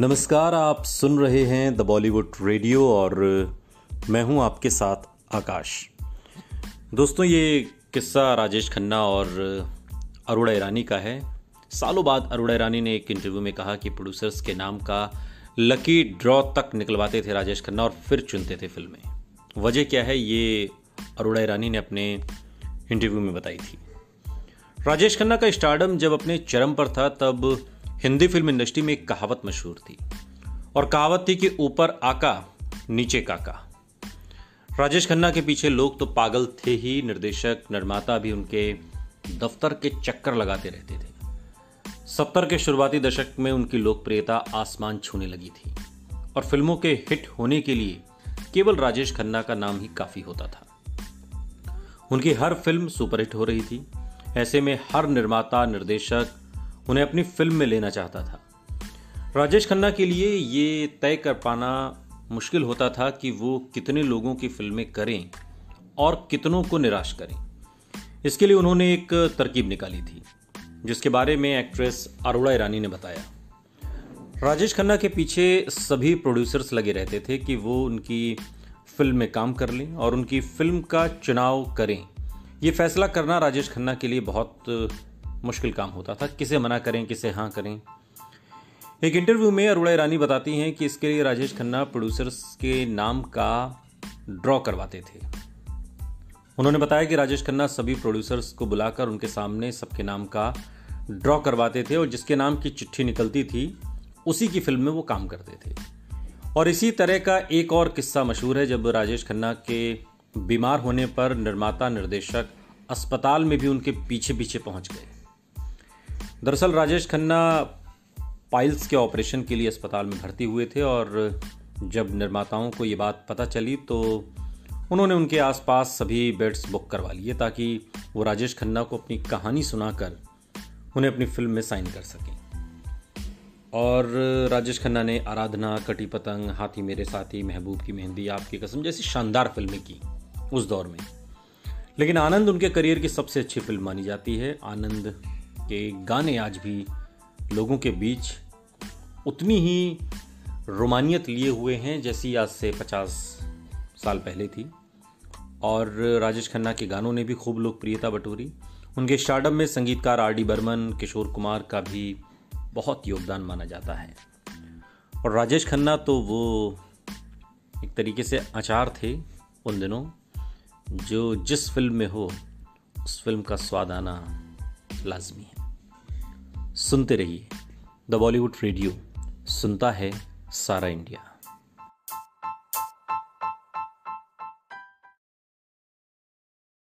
नमस्कार, आप सुन रहे हैं द बॉलीवुड रेडियो और मैं हूँ आपके साथ आकाश। दोस्तों, ये किस्सा राजेश खन्ना और अरोड़ा ईरानी का है। सालों बाद अरोड़ा ईरानी ने एक इंटरव्यू में कहा कि प्रोड्यूसर्स के नाम का लकी ड्रॉ तक निकलवाते थे राजेश खन्ना और फिर चुनते थे फ़िल्में। वजह क्या है, ये अरोड़ा ईरानी ने अपने इंटरव्यू में बताई थी। राजेश खन्ना का स्टार्डम जब अपने चरम पर था, तब हिंदी फ़िल्म इंडस्ट्री में एक कहावत मशहूर थी, और कहावत थी कि ऊपर आका, नीचे काका। राजेश खन्ना के पीछे लोग तो पागल थे ही, निर्देशक, निर्माता भी उनके दफ्तर के चक्कर लगाते रहते थे। सत्तर के शुरुआती दशक में उनकी लोकप्रियता आसमान छूने लगी थी, और फ़िल्मों के हिट होने के लिए केवल राजेश खन्ना का नाम ही काफ़ी होता था। उनकी हर फ़िल्म सुपरहिट हो रही थी। ऐसे में हर निर्माता, निर्देशक उन्हें अपनी फ़िल्म में लेना चाहता था। राजेश खन्ना के लिए ये तय कर पाना मुश्किल होता था कि वो कितने लोगों की फ़िल्में करें और कितनों को निराश करें। इसके लिए उन्होंने एक तरकीब निकाली थी, जिसके बारे में एक्ट्रेस अरोड़ा ईरानी ने बताया। राजेश खन्ना के पीछे सभी प्रोड्यूसर्स लगे रहते थे कि वो उनकी फ़िल्म में काम कर लें और उनकी फ़िल्म का चुनाव करें। ये फैसला करना राजेश खन्ना के लिए बहुत मुश्किल काम होता था। किसे मना करें, किसे हाँ करें? एक इंटरव्यू में अरुणा ईरानी बताती हैं कि इसके लिए राजेश खन्ना प्रोड्यूसर्स के नाम का ड्रॉ करवाते थे। उन्होंने बताया कि राजेश खन्ना सभी प्रोड्यूसर्स को बुलाकर उनके सामने सबके नाम का ड्रॉ करवाते थे और जिसके नाम की चिट्ठी निकलती थी, उसी की फ़िल्म में वो काम करते थे। और इसी तरह का एक और किस्सा मशहूर है, जब राजेश खन्ना के बीमार होने पर निर्माता, निर्देशक अस्पताल में भी उनके पीछे पीछे पहुँच गए। दरअसल राजेश खन्ना पाइल्स के ऑपरेशन के लिए अस्पताल में भर्ती हुए थे और जब निर्माताओं को ये बात पता चली तो उन्होंने उनके आसपास सभी बेड्स बुक करवा लिए ताकि वो राजेश खन्ना को अपनी कहानी सुनाकर उन्हें अपनी फ़िल्म में साइन कर सकें। और राजेश खन्ना ने आराधना, कटी पतंग, हाथी मेरे साथी, महबूब की मेहंदी, आपकी कसम, जैसी शानदार फ़िल्में की उस दौर में। लेकिन आनंद उनके करियर की सबसे अच्छी फ़िल्म मानी जाती है, आनंद के गाने आज भी लोगों के बीच उतनी ही रोमानियत लिए हुए हैं जैसी आज से पचास साल पहले थी। और राजेश खन्ना के गानों ने भी खूब लोकप्रियता बटोरी। उनके स्टार्डम में संगीतकार आर डी बर्मन, किशोर कुमार का भी बहुत योगदान माना जाता है। और राजेश खन्ना तो वो एक तरीके से अचार थे उन दिनों, जो जिस फ़िल्म में हो, उस फ़िल्म का स्वाद आना लाजमी है। सुनते रहिए। द बॉलीवुड रेडियो सुनता है सारा इंडिया।